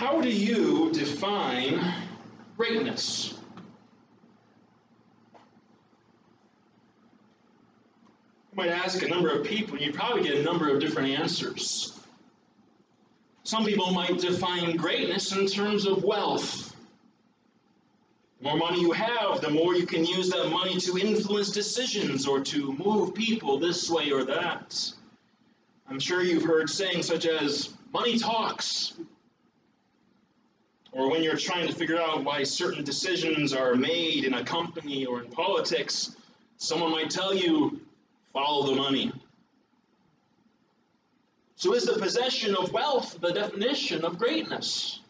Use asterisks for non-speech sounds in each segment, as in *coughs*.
How do you define greatness? You might ask a number of people, you probably get a number of different answers. Some people might define greatness in terms of wealth. The more money you have, the more you can use that money to influence decisions or to move people this way or that. I'm sure you've heard sayings such as, money talks. Or when you're trying to figure out why certain decisions are made in a company or in politics, someone might tell you, follow the money. So, is the possession of wealth the definition of greatness?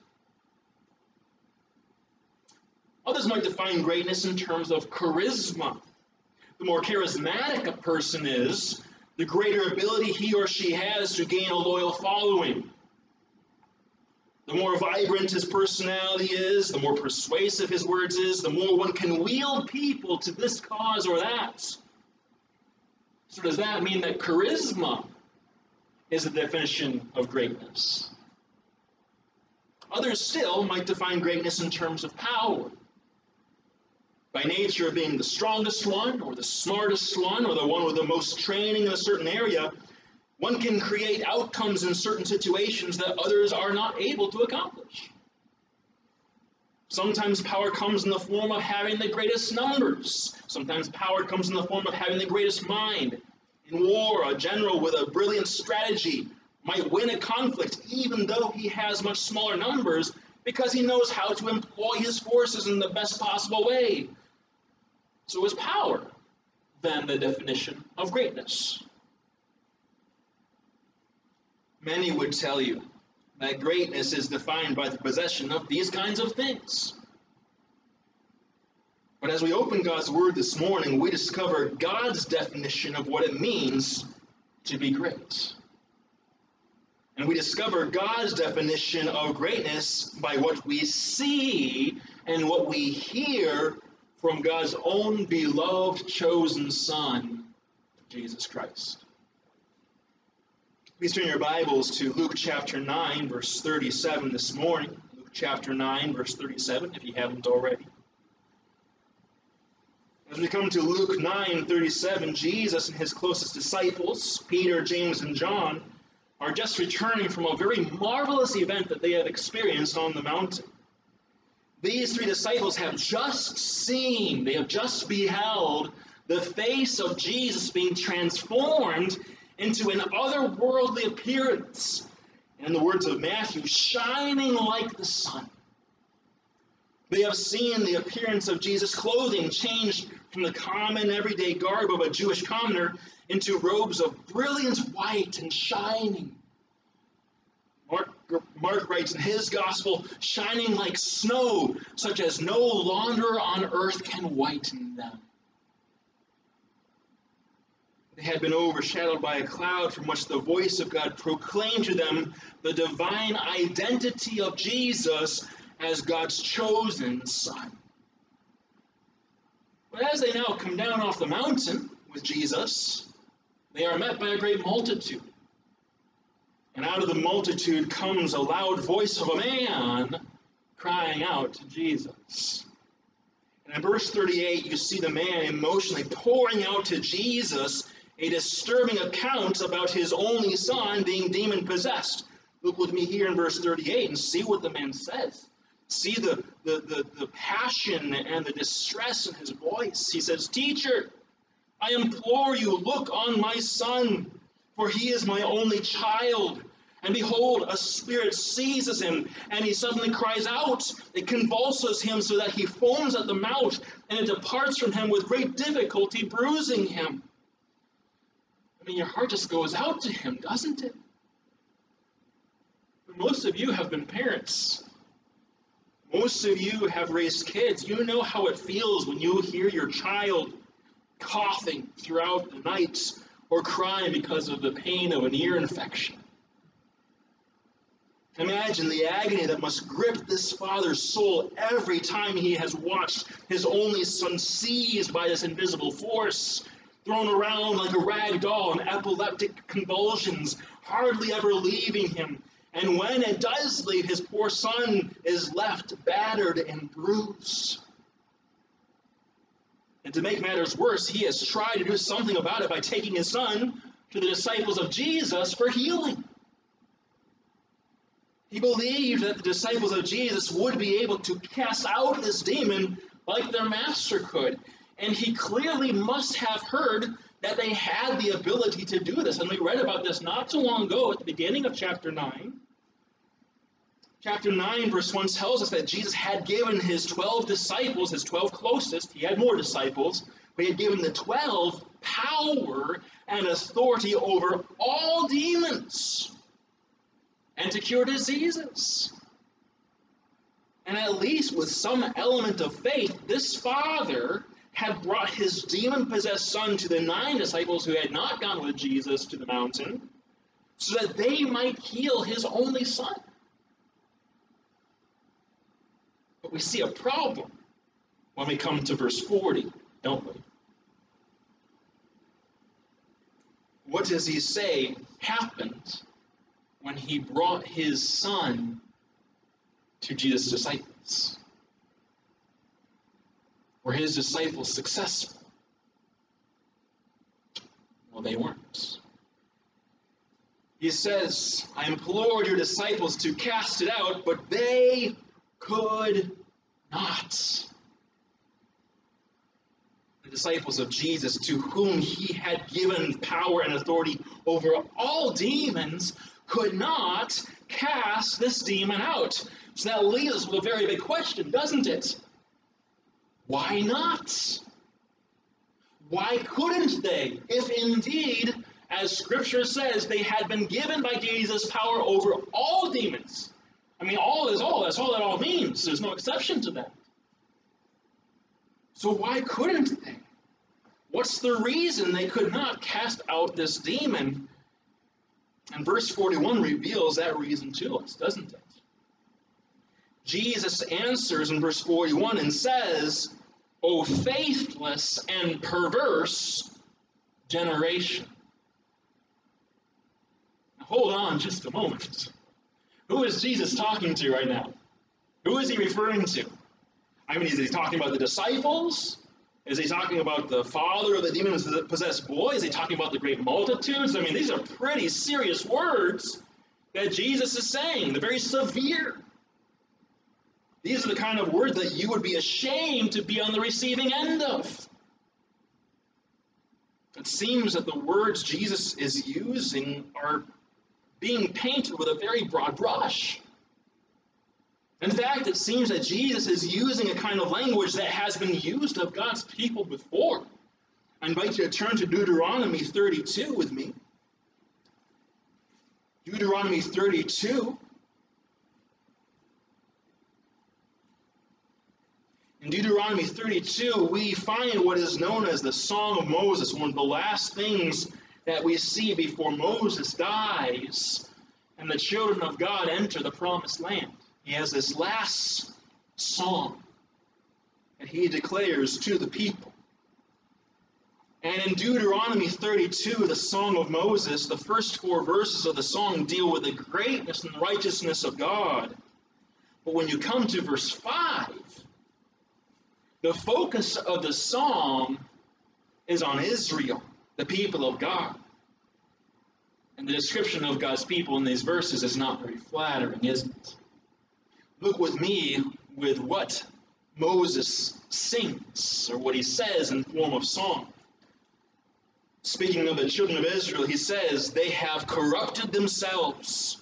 Others might define greatness in terms of charisma. The more charismatic a person is, the greater ability he or she has to gain a loyal following. The more vibrant his personality is, the more persuasive his words is, the more one can wield people to this cause or that. So does that mean that charisma is the definition of greatness? Others still might define greatness in terms of power. By nature of being the strongest one, or the smartest one, or the one with the most training in a certain area, one can create outcomes in certain situations that others are not able to accomplish. Sometimes power comes in the form of having the greatest numbers. Sometimes power comes in the form of having the greatest mind. In war, a general with a brilliant strategy might win a conflict even though he has much smaller numbers because he knows how to employ his forces in the best possible way. So is power then the definition of greatness? Many would tell you that greatness is defined by the possession of these kinds of things. But as we open God's Word this morning, we discover God's definition of what it means to be great. And we discover God's definition of greatness by what we see and what we hear from God's own beloved chosen Son, Jesus Christ. Please turn your Bibles to Luke chapter 9, verse 37 this morning. Luke chapter 9, verse 37, if you haven't already. As we come to Luke 9 37, Jesus and his closest disciples, Peter, James, and John, are just returning from a very marvelous event that they have experienced on the mountain. These three disciples have just seen, they have just beheld the face of Jesus being transformed into an otherworldly appearance. In the words of Matthew, shining like the sun. They have seen the appearance of Jesus' clothing changed from the common everyday garb of a Jewish commoner into robes of brilliant white and shining. Mark, Mark writes in his gospel, shining like snow, such as no launderer on earth can whiten them. Had been overshadowed by a cloud from which the voice of God proclaimed to them the divine identity of Jesus as God's chosen Son. But as they now come down off the mountain with Jesus, they are met by a great multitude. And out of the multitude comes a loud voice of a man crying out to Jesus. And in verse 38, you see the man emotionally pouring out to Jesus a disturbing account about his only son being demon possessed. Look with me here in verse 38 and see what the man says. See the, the, the, the passion and the distress in his voice. He says, Teacher, I implore you, look on my son, for he is my only child. And behold, a spirit seizes him, and he suddenly cries out. It convulses him so that he foams at the mouth, and it departs from him with great difficulty, bruising him. I mean, your heart just goes out to him, doesn't it? Most of you have been parents. Most of you have raised kids. You know how it feels when you hear your child coughing throughout the night or crying because of the pain of an ear infection. Imagine the agony that must grip this father's soul every time he has watched his only son seized by this invisible force, thrown around like a rag doll in epileptic convulsions, hardly ever leaving him, And when it does leave, his poor son is left battered and bruised. And to make matters worse, he has tried to do something about it by taking his son to the disciples of Jesus for healing. He believed that the disciples of Jesus would be able to cast out this demon like their master could. And he clearly must have heard that they had the ability to do this. And we read about this not too long ago at the beginning of chapter 9. Chapter 9, verse 1 tells us that Jesus had given his 12 disciples, his 12 closest, he had more disciples, but he had given the 12 power and authority over all demons and to cure diseases. And at least with some element of faith, this father had brought his demon possessed son to the nine disciples who had not gone with Jesus to the mountain so that they might heal his only son. But we see a problem when we come to verse 40, don't we? What does he say happened when he brought his son to Jesus' disciples? Were his disciples successful? Well, they weren't. He says, I implored your disciples to cast it out, but they could not. The disciples of Jesus, to whom he had given power and authority over all demons, could not cast this demon out. So that leaves us with a very big question, doesn't it? Why not? Why couldn't they? If indeed, as Scripture says, they had been given by Jesus power over all demons. I mean, all is all. That's all that all means. There's no exception to that. So why couldn't they? What's the reason they could not cast out this demon? And verse 41 reveals that reason to us, doesn't it? Jesus answers in verse 41 and says, O faithless and perverse generation. Now, hold on just a moment. Who is Jesus talking to right now? Who is he referring to? I mean, is he talking about the disciples? Is he talking about the father of the demon possessed boy? Is he talking about the great multitudes? I mean, these are pretty serious words that Jesus is saying. They're very severe. These are the kind of words that you would be ashamed to be on the receiving end of. It seems that the words Jesus is using are being painted with a very broad brush. In fact, it seems that Jesus is using a kind of language that has been used of God's people before. I invite you to turn to Deuteronomy 32 with me. Deuteronomy 32. Deuteronomy 32, we find what is known as the Song of Moses, one of the last things that we see before Moses dies and the children of God enter the promised land. He has this last song that he declares to the people. And in Deuteronomy 32, the Song of Moses, the first four verses of the song deal with the greatness and righteousness of God. But when you come to verse 5, the focus of the song is on Israel, the people of God. And the description of God's people in these verses is not very flattering, is it? Look with me with what Moses sings, or what he says in the form of song. Speaking of the children of Israel, he says, They have corrupted themselves.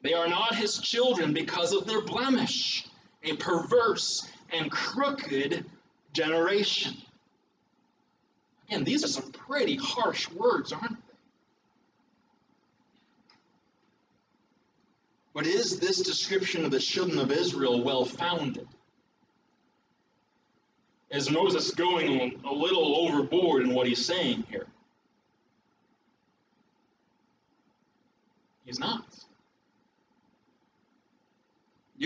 They are not his children because of their blemish, a perverse and crooked generation. Again, these are some pretty harsh words, aren't they? But is this description of the children of Israel well founded? Is Moses going a little overboard in what he's saying here? He's not.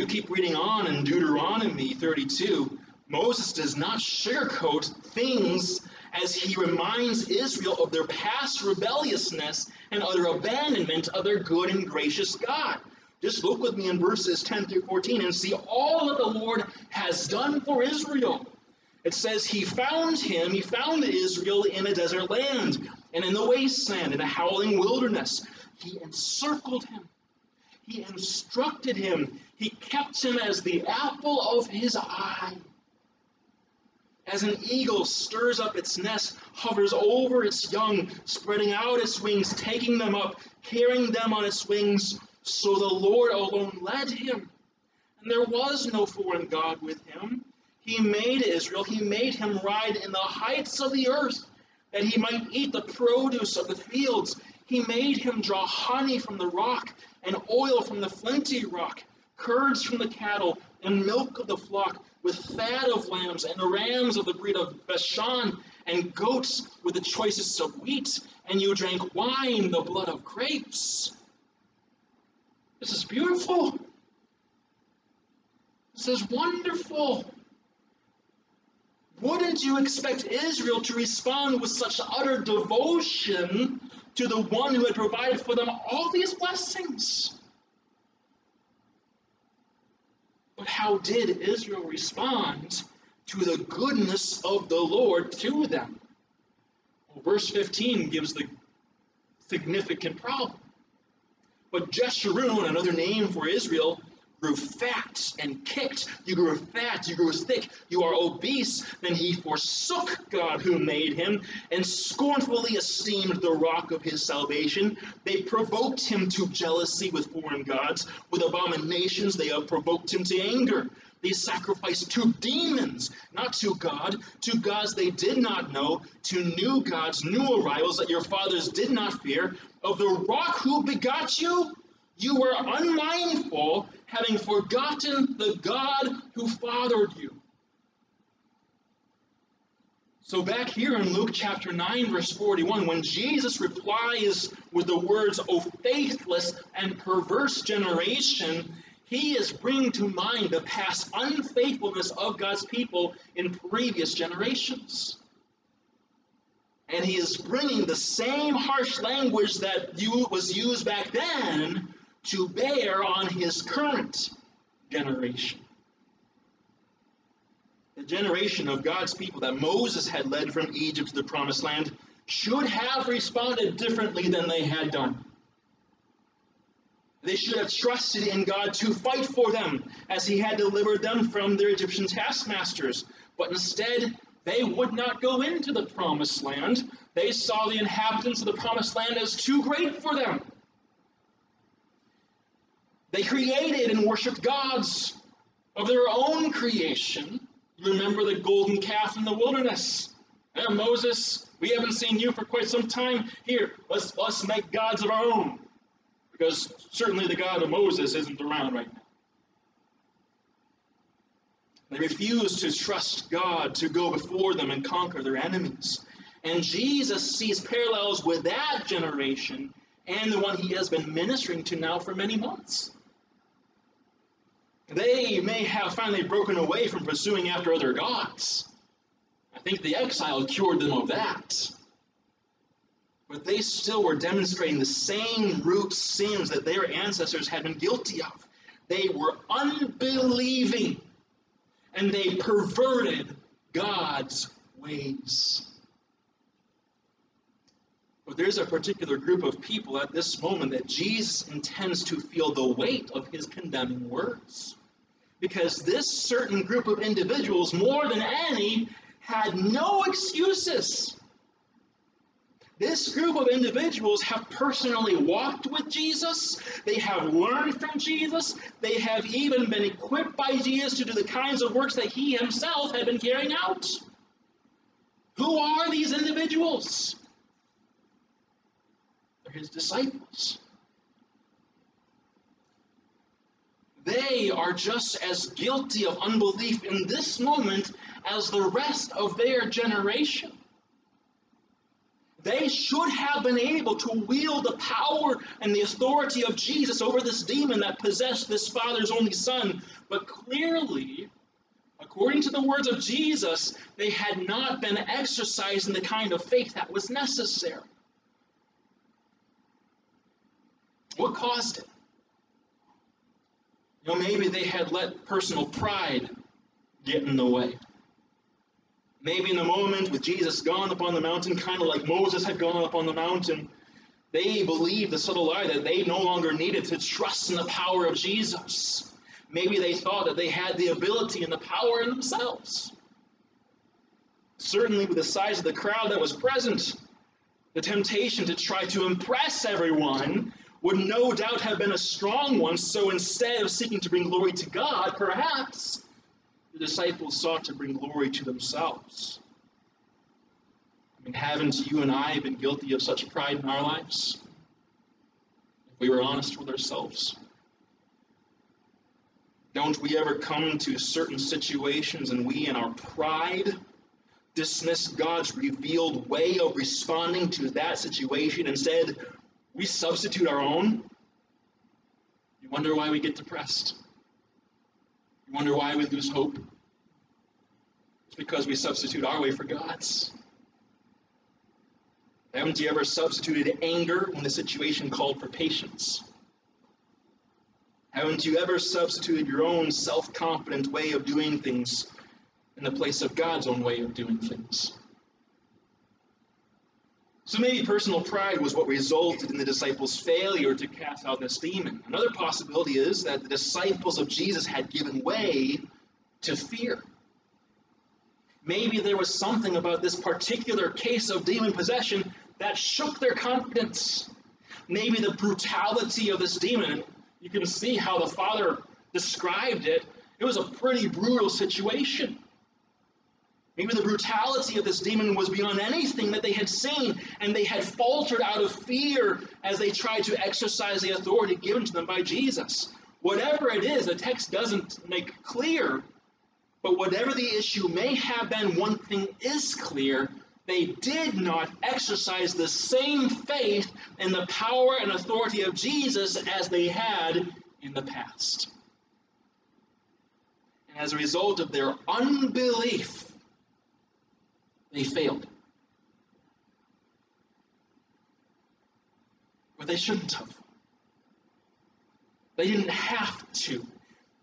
You keep reading on in Deuteronomy 32, Moses does not sugarcoat things as he reminds Israel of their past rebelliousness and utter abandonment of their good and gracious God. Just look with me in verses 10 through 14 and see all that the Lord has done for Israel. It says, He found him, He found Israel in a desert land and in the wasteland, in a howling wilderness. He encircled him, He instructed him, He kept him as the apple of His eye. As an eagle stirs up its nest, hovers over its young, spreading out its wings, taking them up, carrying them on its wings, so the Lord alone led him. And there was no foreign God with him. He made Israel, he made him ride in the heights of the earth, that he might eat the produce of the fields. He made him draw honey from the rock, and oil from the flinty rock, curds from the cattle, and milk of the flock with fat of lambs and the rams of the breed of Bashan, and goats with the choicest of wheat, and you drank wine, the blood of grapes. This is beautiful. This is wonderful. Wouldn't you expect Israel to respond with such utter devotion to the one who had provided for them all these blessings? But how did Israel respond to the goodness of the Lord to them? Well, verse 15 gives the significant problem. But Jeshurun, another name for Israel, grew fat and kicked. You grew fat, you grew thick, you are obese. Then he forsook God who made him and scornfully esteemed the rock of his salvation. They provoked him to jealousy with foreign gods. With abominations, they have provoked him to anger. They sacrificed to demons, not to God, to gods they did not know, to new gods, new arrivals that your fathers did not fear. Of the rock who begot you, you were unmindful, having forgotten the God who fathered you. So, back here in Luke chapter 9, verse 41, when Jesus replies with the words, O faithless and perverse generation, he is bringing to mind the past unfaithfulness of God's people in previous generations. And he is bringing the same harsh language that was used back then to bear on his current generation. The generation of God's people that Moses had led from Egypt to the promised land should have responded differently than they had done. They should have trusted in God to fight for them as he had delivered them from their Egyptian taskmasters. But instead, they would not go into the promised land. They saw the inhabitants of the promised land as too great for them. They created and worshiped gods of their own creation. Remember the golden calf in the wilderness. Moses, we haven't seen you for quite some time. Here, let's, let's make gods of our own. Because certainly the God of Moses isn't around right now. They refuse to trust God to go before them and conquer their enemies. And Jesus sees parallels with that generation and the one he has been ministering to now for many months. They may have finally broken away from pursuing after other gods. I think the exile cured them of that. But they still were demonstrating the same root sins that their ancestors had been guilty of. They were unbelieving and they perverted God's ways. But there's a particular group of people at this moment that Jesus intends to feel the weight of his condemning words because this certain group of individuals, more than any, had no excuses. This group of individuals have personally walked with Jesus. They have learned from Jesus. They have even been equipped by Jesus to do the kinds of works that he himself had been carrying out. Who are these individuals? They're his disciples. They are just as guilty of unbelief in this moment as the rest of their generation. They should have been able to wield the power and the authority of Jesus over this demon that possessed this father's only son. But clearly, according to the words of Jesus, they had not been exercising the kind of faith that was necessary. What caused it? Know, maybe they had let personal pride get in the way. Maybe in the moment with Jesus gone up on the mountain, kind of like Moses had gone up on the mountain, they believed the subtle lie that they no longer needed to trust in the power of Jesus. Maybe they thought that they had the ability and the power in themselves. Certainly, with the size of the crowd that was present, the temptation to try to impress everyone would no doubt have been a strong one. So instead of seeking to bring glory to God, perhaps the disciples sought to bring glory to themselves. I mean, haven't you and I been guilty of such pride in our lives? If we were honest with ourselves. Don't we ever come to certain situations and we, in our pride, dismiss God's revealed way of responding to that situation. Instead, we substitute our own. You wonder why we get depressed. You wonder why we lose hope. It's because we substitute our way for God's. Haven't you ever substituted anger when the situation called for patience? Haven't you ever substituted your own self confident way of doing things in the place of God's own way of doing things. So maybe personal pride was what resulted in the disciples' failure to cast out this demon. Another possibility is that the disciples of Jesus had given way to fear. Maybe there was something about this particular case of demon possession that shook their confidence. Maybe the brutality of this demon, you can see how the Father described it, it was a pretty brutal situation. Maybe the brutality of this demon was beyond anything that they had seen, and they had faltered out of fear as they tried to exercise the authority given to them by Jesus. Whatever it is, the text doesn't make clear, but whatever the issue may have been, one thing is clear. They did not exercise the same faith in the power and authority of Jesus as they had in the past. And as a result of their unbelief, they failed. But they shouldn't have. They didn't have to.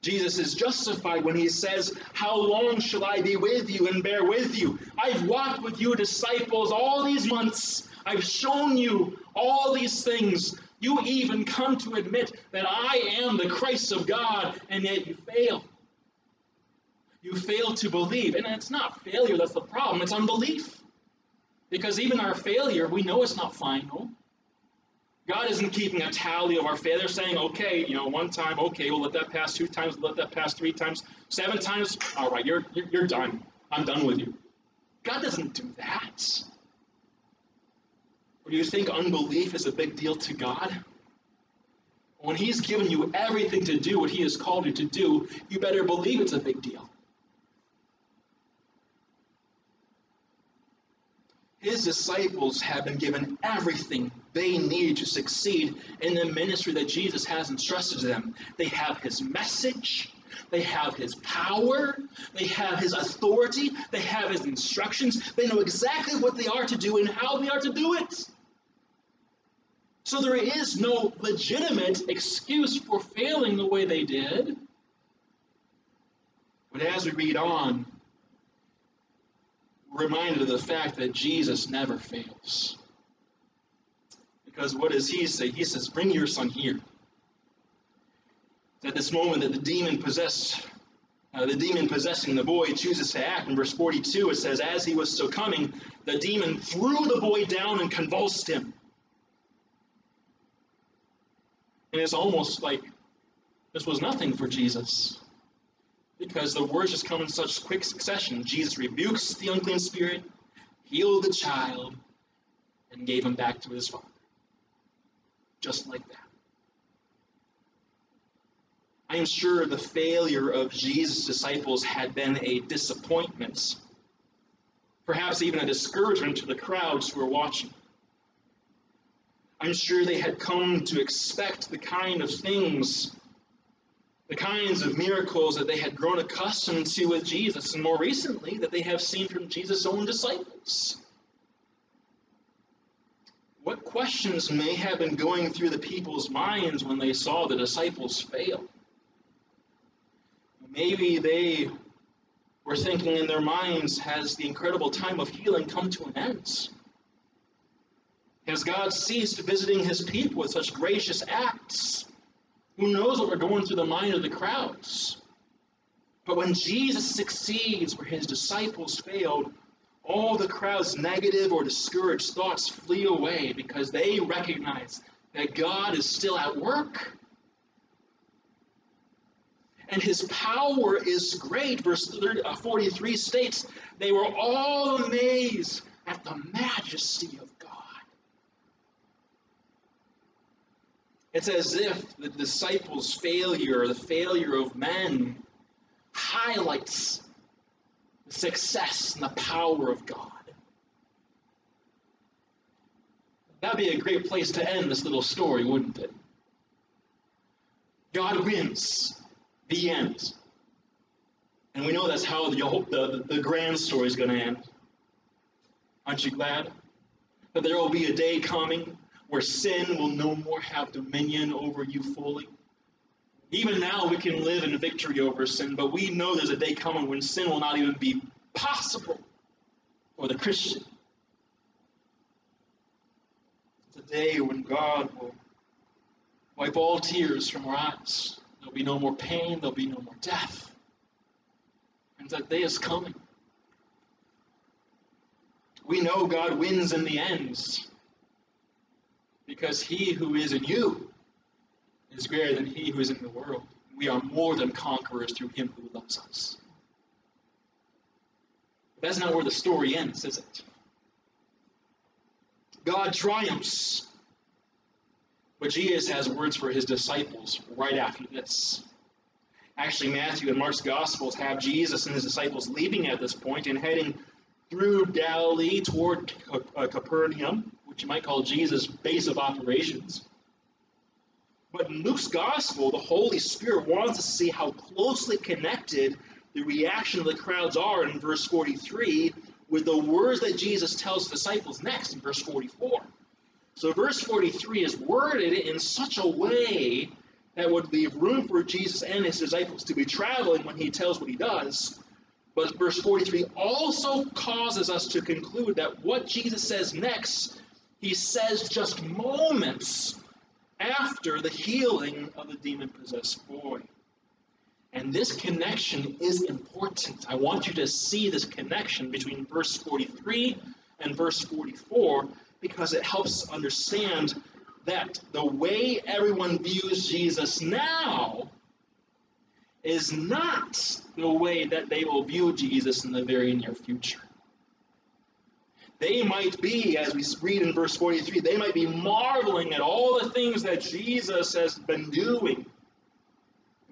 Jesus is justified when he says, How long shall I be with you and bear with you? I've walked with you, disciples, all these months. I've shown you all these things. You even come to admit that I am the Christ of God, and yet you fail. You fail to believe. And it's not failure that's the problem, it's unbelief. Because even our failure, we know it's not final. God isn't keeping a tally of our failure, saying, okay, you know, one time, okay, we'll let that pass two times, let that pass three times, seven times, all right, you're, you're, you're done. I'm done with you. God doesn't do that. Or do you think unbelief is a big deal to God? When He's given you everything to do what He has called you to do, you better believe it's a big deal. His disciples have been given everything they need to succeed in the ministry that Jesus has entrusted to them. They have his message, they have his power, they have his authority, they have his instructions. They know exactly what they are to do and how they are to do it. So there is no legitimate excuse for failing the way they did. But as we read on, reminded of the fact that Jesus never fails. Because what does he say? He says, Bring your son here. At this moment that the demon possessed, uh, the demon possessing the boy chooses to act. In verse 42, it says, As he was so coming, the demon threw the boy down and convulsed him. And it's almost like this was nothing for Jesus because the words just come in such quick succession. Jesus rebukes the unclean spirit, healed the child, and gave him back to his father. Just like that. I am sure the failure of Jesus' disciples had been a disappointment, perhaps even a discouragement to the crowds who were watching. I'm sure they had come to expect the kind of things the kinds of miracles that they had grown accustomed to with Jesus, and more recently, that they have seen from Jesus' own disciples. What questions may have been going through the people's minds when they saw the disciples fail? Maybe they were thinking in their minds, has the incredible time of healing come to an end? Has God ceased visiting his people with such gracious acts? Who knows what were going through the mind of the crowds? But when Jesus succeeds where his disciples failed, all the crowd's negative or discouraged thoughts flee away because they recognize that God is still at work. And his power is great. Verse uh, 43 states, They were all amazed at the majesty of God. It's as if the disciples' failure, the failure of men, highlights the success and the power of God. That'd be a great place to end this little story, wouldn't it? God wins. The end. And we know that's how the, the, the grand story is going to end. Aren't you glad? That there will be a day coming where sin will no more have dominion over you fully. Even now, we can live in victory over sin, but we know there's a day coming when sin will not even be possible for the Christian. It's a day when God will wipe all tears from our eyes. There'll be no more pain, there'll be no more death. And that day is coming. We know God wins in the end because he who is in you is greater than he who is in the world. We are more than conquerors through him who loves us. But that's not where the story ends, is it? God triumphs. But Jesus has words for his disciples right after this. Actually, Matthew and Mark's Gospels have Jesus and his disciples leaving at this point and heading through Galilee toward uh, Capernaum, you might call Jesus' base of operations. But in Luke's gospel, the Holy Spirit wants us to see how closely connected the reaction of the crowds are in verse 43 with the words that Jesus tells the disciples next in verse 44. So verse 43 is worded in such a way that would leave room for Jesus and his disciples to be traveling when he tells what he does. But verse 43 also causes us to conclude that what Jesus says next, he says just moments after the healing of the demon possessed boy. And this connection is important. I want you to see this connection between verse 43 and verse 44 because it helps understand that the way everyone views Jesus now is not the way that they will view Jesus in the very near future. They might be, as we read in verse 43, they might be marveling at all the things that Jesus has been doing.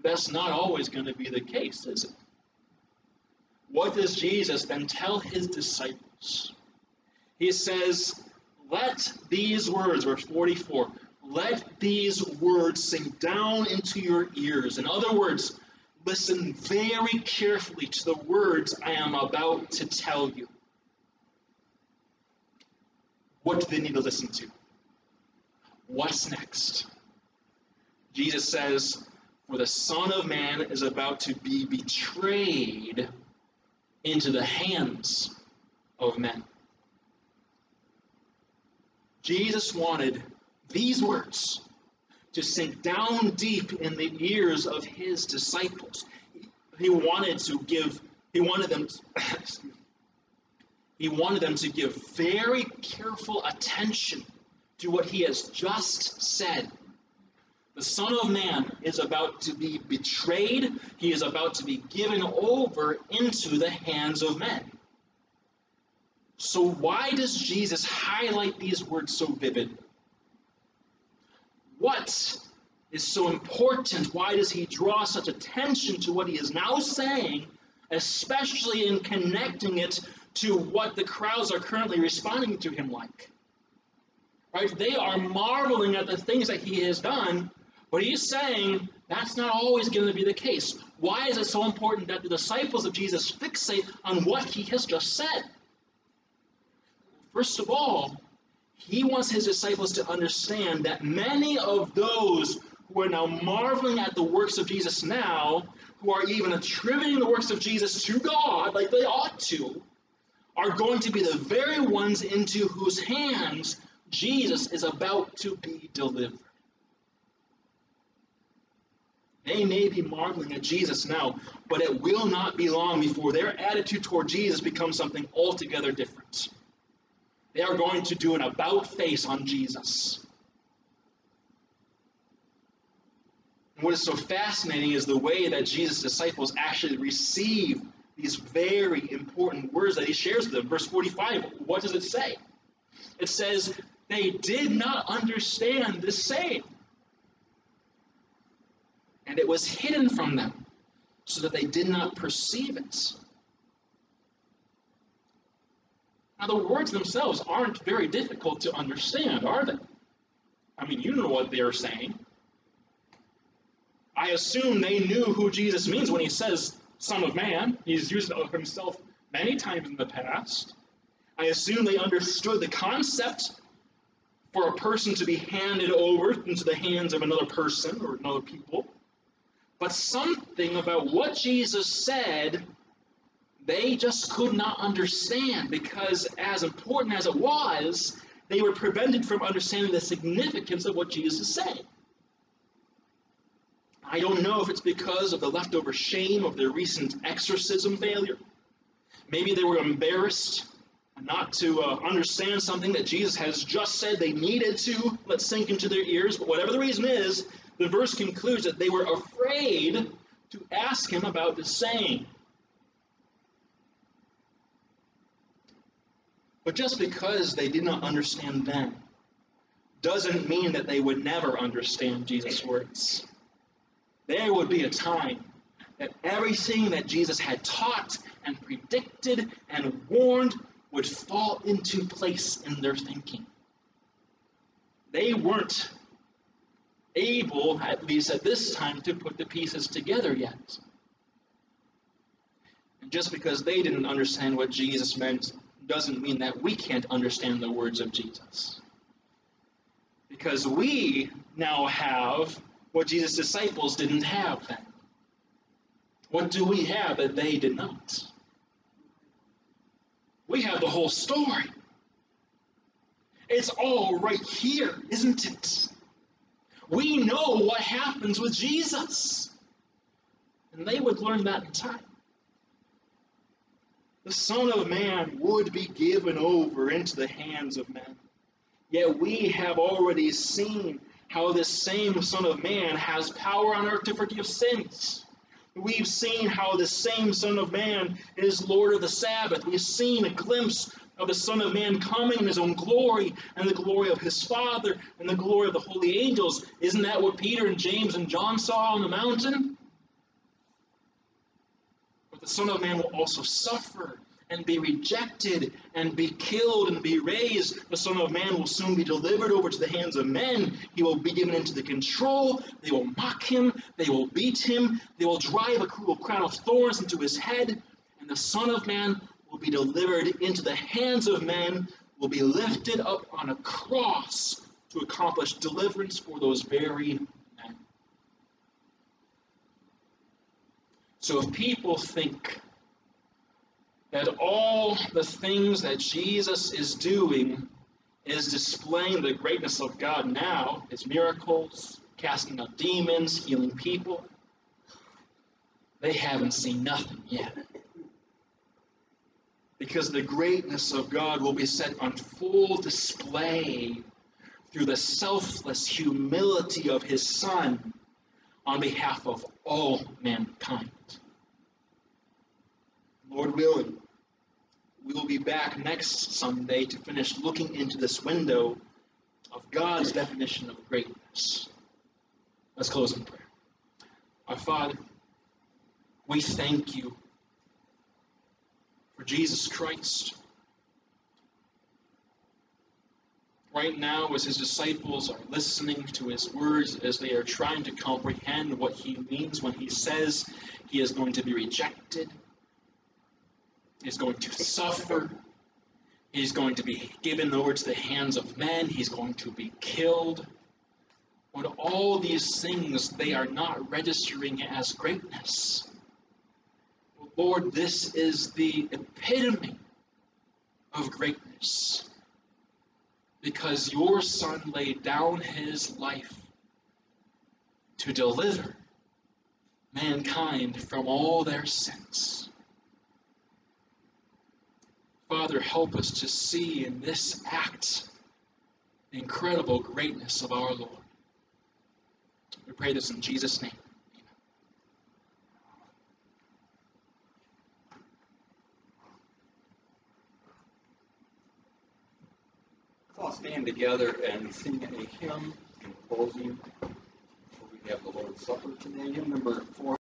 That's not always going to be the case, is it? What does Jesus then tell his disciples? He says, Let these words, verse 44, let these words sink down into your ears. In other words, listen very carefully to the words I am about to tell you. What do they need to listen to? What's next? Jesus says, For the Son of Man is about to be betrayed into the hands of men. Jesus wanted these words to sink down deep in the ears of his disciples. He wanted to give, he wanted them, *coughs* he wanted them to give very careful attention to what he has just said. The Son of Man is about to be betrayed. He is about to be given over into the hands of men. So, why does Jesus highlight these words so vividly? What is so important? Why does he draw such attention to what he is now saying, especially in connecting it to what the crowds are currently responding to him like? Right? They are marveling at the things that he has done, but he's saying that's not always going to be the case. Why is it so important that the disciples of Jesus fixate on what he has just said? First of all, he wants his disciples to understand that many of those who are now marveling at the works of Jesus now, who are even attributing the works of Jesus to God like they ought to, are going to be the very ones into whose hands Jesus is about to be delivered. They may be marveling at Jesus now, but it will not be long before their attitude toward Jesus becomes something altogether different. They are going to do an about face on Jesus. And what is so fascinating is the way that Jesus' disciples actually receive these very important words that he shares with them. Verse 45, what does it say? It says, They did not understand the saying and it was hidden from them so that they did not perceive it. Now, the words themselves aren't very difficult to understand, are they? I mean, you know what they're saying. I assume they knew who Jesus means when he says Son of Man. He's used it of himself many times in the past. I assume they understood the concept for a person to be handed over into the hands of another person or another people. But something about what Jesus said, they just could not understand because, as important as it was, they were prevented from understanding the significance of what Jesus saying. I don't know if it's because of the leftover shame of their recent exorcism failure. Maybe they were embarrassed not to uh, understand something that Jesus has just said they needed to let sink into their ears. But whatever the reason is, the verse concludes that they were afraid to ask him about the saying. But just because they did not understand then doesn't mean that they would never understand Jesus' words. There would be a time that everything that Jesus had taught and predicted and warned would fall into place in their thinking. They weren't able, at least at this time, to put the pieces together yet. And just because they didn't understand what Jesus meant doesn't mean that we can't understand the words of Jesus. Because we now have what Jesus' disciples didn't have then. What do we have that they did not? We have the whole story. It's all right here, isn't it? We know what happens with Jesus. And they would learn that in time. The Son of Man would be given over into the hands of men. Yet we have already seen how this same Son of Man has power on earth to forgive sins. We've seen how the same Son of Man is Lord of the Sabbath. We've seen a glimpse of the Son of Man coming in his own glory and the glory of his Father and the glory of the holy angels. Isn't that what Peter and James and John saw on the mountain? But the Son of Man will also suffer and be rejected and be killed and be raised. The Son of Man will soon be delivered over to the hands of men. He will be given into the control. They will mock him. They will beat him. They will drive a cruel crown of thorns into his head. And the Son of Man will be delivered into the hands of men, will be lifted up on a cross to accomplish deliverance for those very men. So if people think that all the things that Jesus is doing is displaying the greatness of God now, his miracles, casting out demons, healing people, they haven't seen nothing yet. Because the greatness of God will be set on full display through the selfless humility of his Son on behalf of all mankind. Lord willing, we will be back next Sunday to finish looking into this window of God's definition of greatness. Let's close in prayer. Our Father, we thank you for Jesus Christ. Right now, as his disciples are listening to his words, as they are trying to comprehend what he means when he says he is going to be rejected, he's going to suffer, he's going to be given over to the hands of men, he's going to be killed. When all these things they are not registering as greatness. Lord, this is the epitome of greatness. Because your Son laid down his life to deliver mankind from all their sins. Father, help us to see in this act the incredible greatness of our Lord. We pray this in Jesus' name. Let's all stand together and sing a hymn in closing. We have the Lord's Supper today, hymn number four.